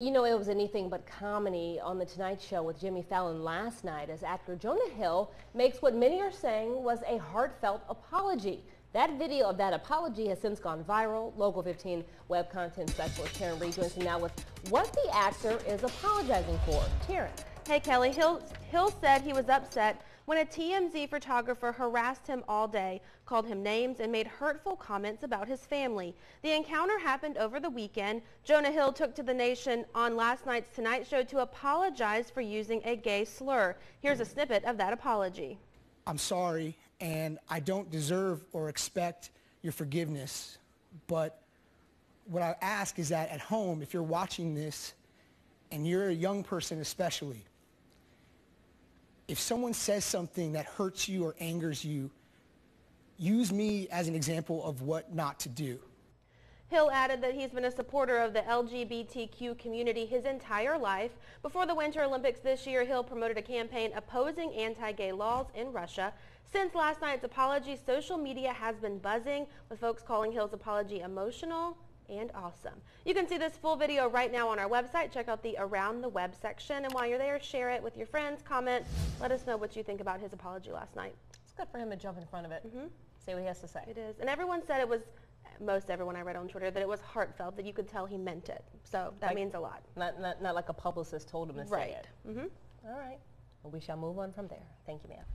You know, it was anything but comedy on The Tonight Show with Jimmy Fallon last night as actor Jonah Hill makes what many are saying was a heartfelt apology. That video of that apology has since gone viral. Local 15 web content specialist Karen Reed joins me now with what the actor is apologizing for. Karen. Hey Kelly, Hill, Hill said he was upset when a TMZ photographer harassed him all day, called him names, and made hurtful comments about his family. The encounter happened over the weekend. Jonah Hill took to the nation on last night's Tonight Show to apologize for using a gay slur. Here's a snippet of that apology. I'm sorry, and I don't deserve or expect your forgiveness, but what I ask is that at home, if you're watching this, and you're a young person especially, if someone says something that hurts you or angers you, use me as an example of what not to do. Hill added that he's been a supporter of the LGBTQ community his entire life. Before the Winter Olympics this year, Hill promoted a campaign opposing anti-gay laws in Russia. Since last night's apology, social media has been buzzing, with folks calling Hill's apology emotional and awesome. You can see this full video right now on our website. Check out the Around the Web section. And while you're there, share it with your friends, comment, let us know what you think about his apology last night. It's good for him to jump in front of it. Mm -hmm. See what he has to say. It is. And everyone said it was, most everyone I read on Twitter, that it was heartfelt, that you could tell he meant it. So that like, means a lot. Not, not, not like a publicist told him to right. say it. Mm -hmm. All right. Well, we shall move on from there. Thank you, ma'am.